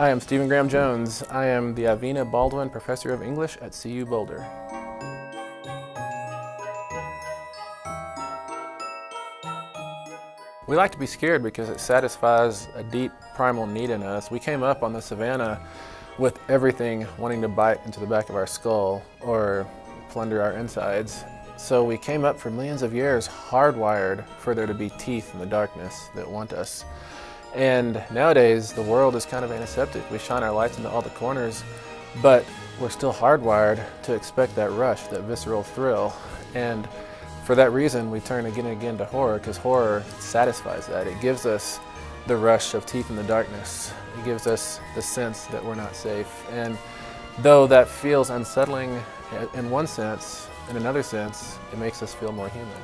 I am Stephen Graham Jones. I am the Ivena Baldwin Professor of English at CU Boulder. We like to be scared because it satisfies a deep primal need in us. We came up on the savannah with everything wanting to bite into the back of our skull or plunder our insides. So we came up for millions of years hardwired for there to be teeth in the darkness that want us. And nowadays, the world is kind of antiseptic. We shine our lights into all the corners, but we're still hardwired to expect that rush, that visceral thrill. And for that reason, we turn again and again to horror, because horror satisfies that. It gives us the rush of teeth in the darkness. It gives us the sense that we're not safe. And though that feels unsettling in one sense, in another sense, it makes us feel more human.